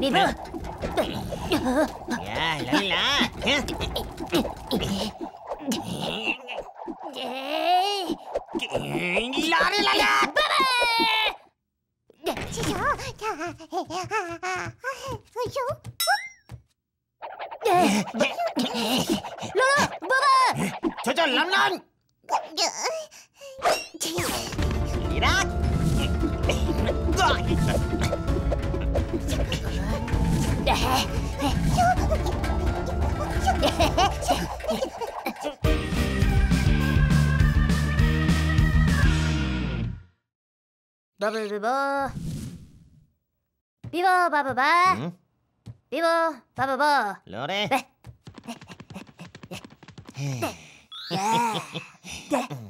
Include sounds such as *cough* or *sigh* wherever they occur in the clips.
đi nè Dạ, lại lạ. Lạ đi lạ lạ Chị chó Người chú Lula, bơ bơ Cho cho lắm lên. バブルボー。ビボーバブバー。ビボーバブボー。ロレ *laughs* *laughs*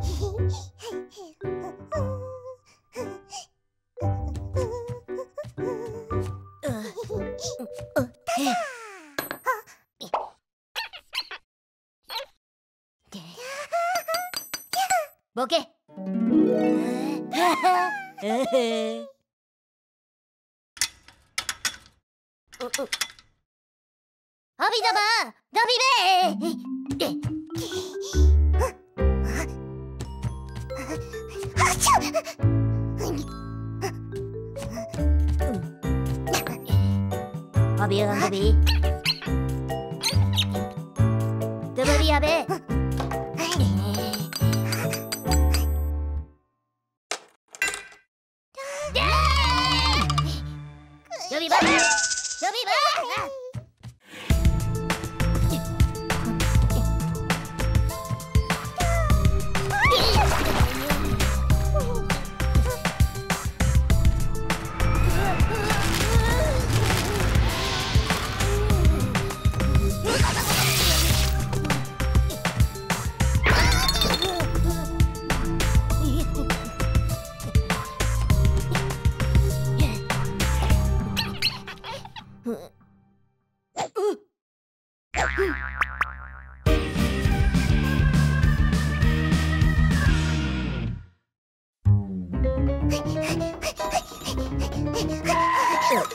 Hehehehe *laughs* Abi, abi. Dur abi abi.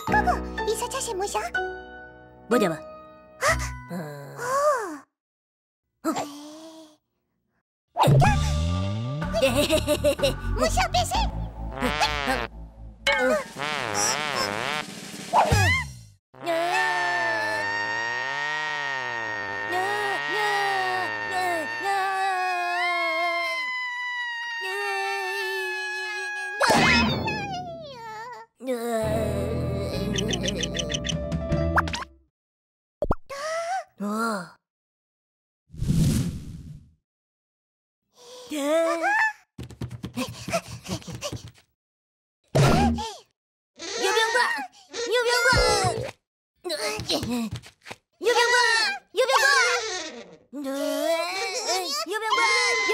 哥哥，一下加什么呀？不点吧。啊？嗯。哦。哎。嘿嘿嘿嘿嘿，木下 *laughs* 变身。有冰棍，有冰棍，有冰棍，有冰棍，有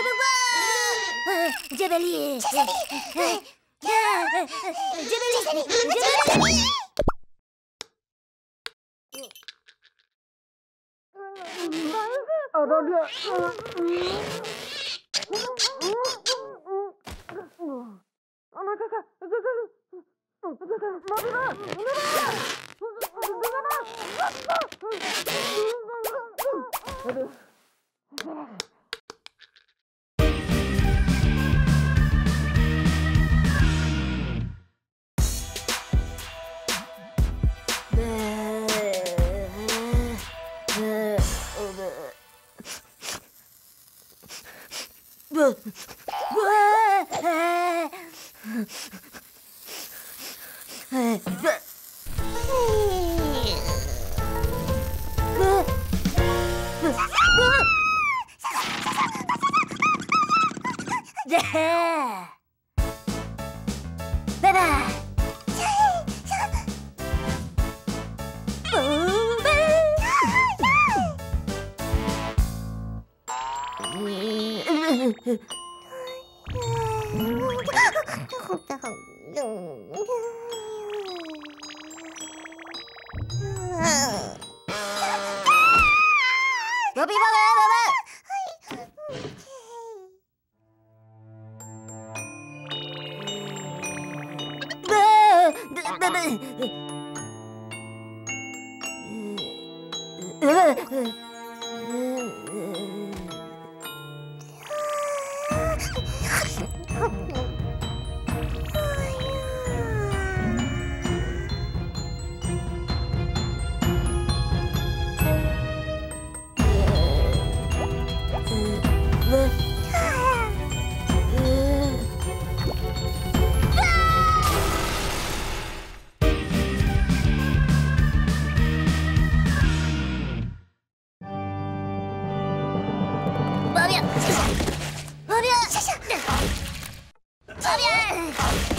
冰棍，杰贝利，杰贝利，杰贝利，杰贝利。Adam ya. Ana kaka. Kaka. Kaka. Mabira. Mabira. Hadi. Ugh. わあ *laughs* 呼び物ブブブブブ Oh. Out.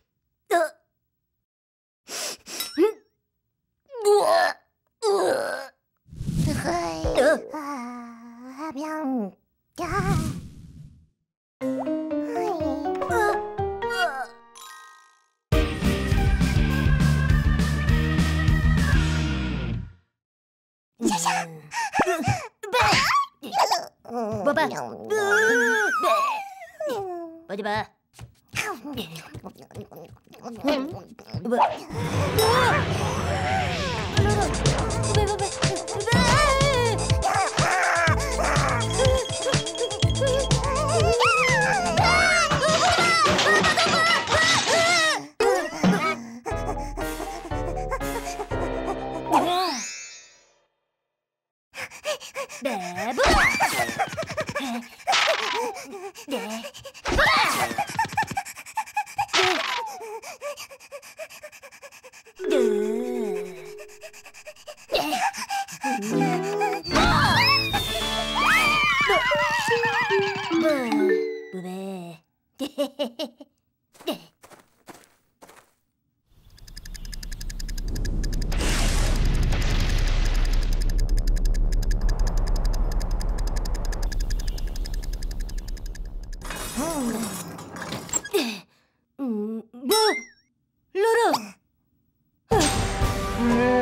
うわ Yeah.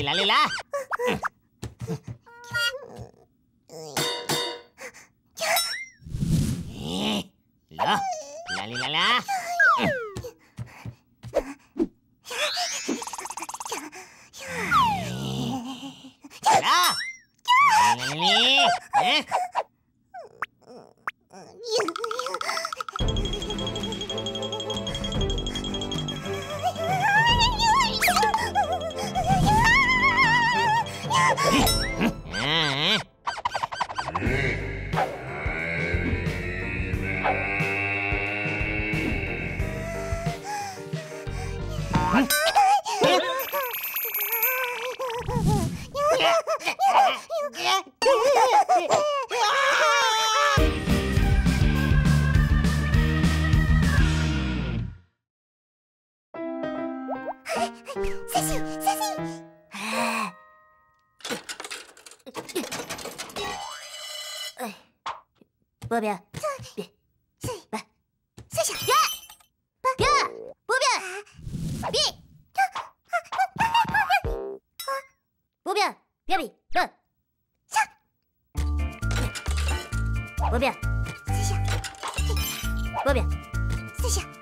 *laughs* Eh, lila lila. Lila lila *laughs* lila. Eh. は。亚比 go 下。左边再下。再下左下。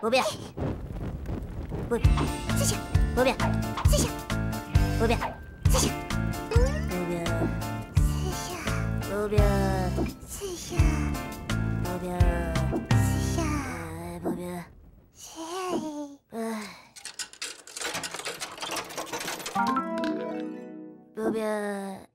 不变不谢谢不变谢谢不变谢谢不变谢谢不变谢谢不变谢谢不变不变谢谢不变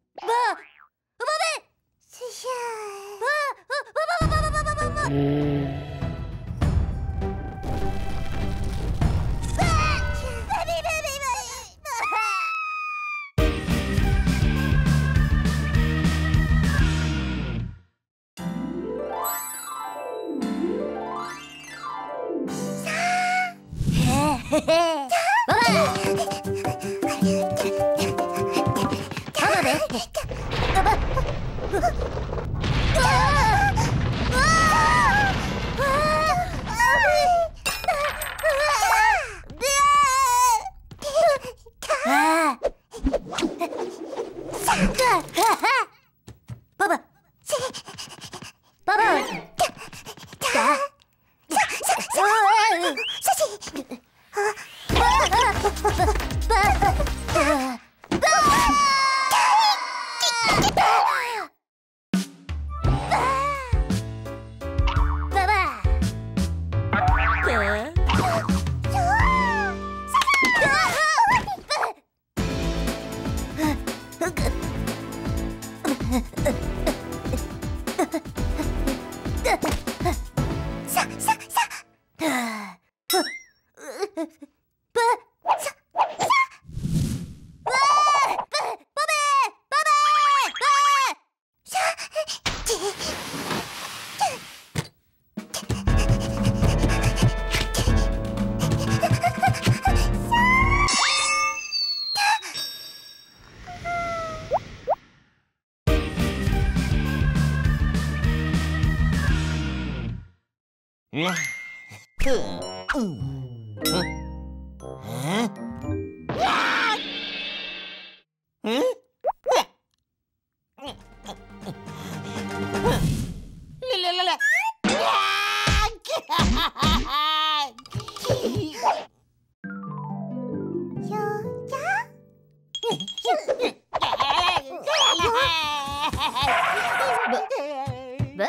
哎よじゃブ